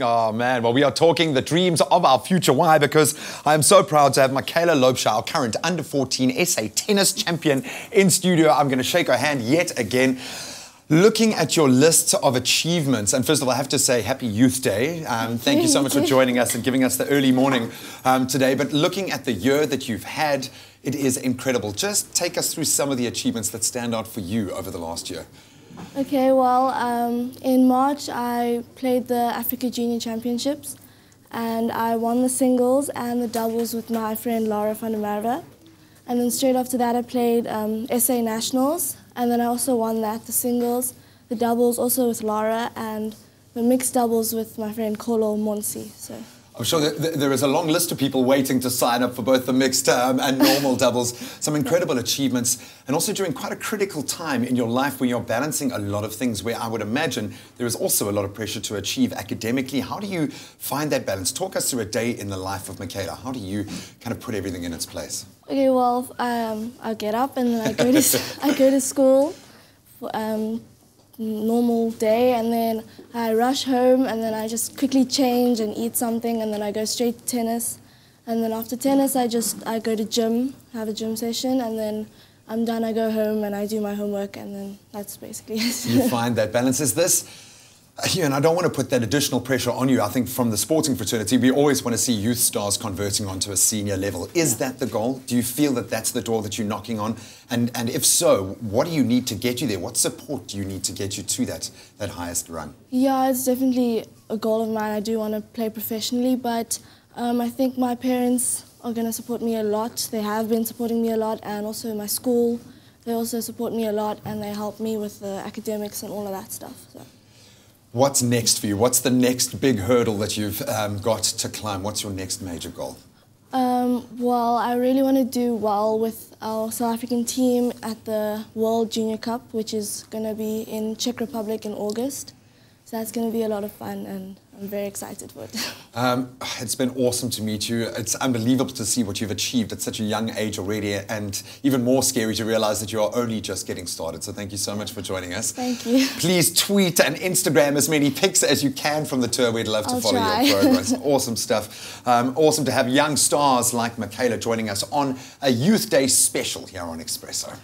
Oh man, well we are talking the dreams of our future. Why? Because I am so proud to have Makayla our current under 14 SA tennis champion in studio. I'm going to shake her hand yet again. Looking at your list of achievements, and first of all, I have to say Happy Youth Day. Um, thank you so much for joining us and giving us the early morning um, today. But looking at the year that you've had, it is incredible. Just take us through some of the achievements that stand out for you over the last year. Okay, well, um, in March I played the Africa Junior Championships and I won the singles and the doubles with my friend Laura der And then straight after that I played um, SA Nationals and then I also won that, the singles, the doubles also with Laura and the mixed doubles with my friend Kolo Monsi. So. I'm sure there is a long list of people waiting to sign up for both the mixed um, and normal doubles. Some incredible achievements, and also during quite a critical time in your life when you're balancing a lot of things. Where I would imagine there is also a lot of pressure to achieve academically. How do you find that balance? Talk us through a day in the life of Makayla. How do you kind of put everything in its place? Okay, well, um, I get up and then I go to I go to school. Um, normal day and then I rush home and then I just quickly change and eat something and then I go straight to tennis and then after tennis I just I go to gym have a gym session and then I'm done I go home and I do my homework and then that's basically it. you find that balance is this yeah, and I don't want to put that additional pressure on you. I think from the sporting fraternity, we always want to see youth stars converting onto a senior level. Is that the goal? Do you feel that that's the door that you're knocking on? And, and if so, what do you need to get you there? What support do you need to get you to that, that highest run? Yeah, it's definitely a goal of mine. I do want to play professionally, but um, I think my parents are going to support me a lot. They have been supporting me a lot, and also my school. They also support me a lot, and they help me with the academics and all of that stuff. So. What's next for you? What's the next big hurdle that you've um, got to climb? What's your next major goal? Um, well, I really want to do well with our South African team at the World Junior Cup, which is going to be in Czech Republic in August. So that's going to be a lot of fun and I'm very excited for it. Um, it's been awesome to meet you. It's unbelievable to see what you've achieved at such a young age already, and even more scary to realize that you are only just getting started. So thank you so much for joining us. Thank you. Please tweet and Instagram as many pics as you can from the tour. We'd love to I'll follow try. your progress. awesome stuff. Um, awesome to have young stars like Makayla joining us on a Youth Day special here on Expresso.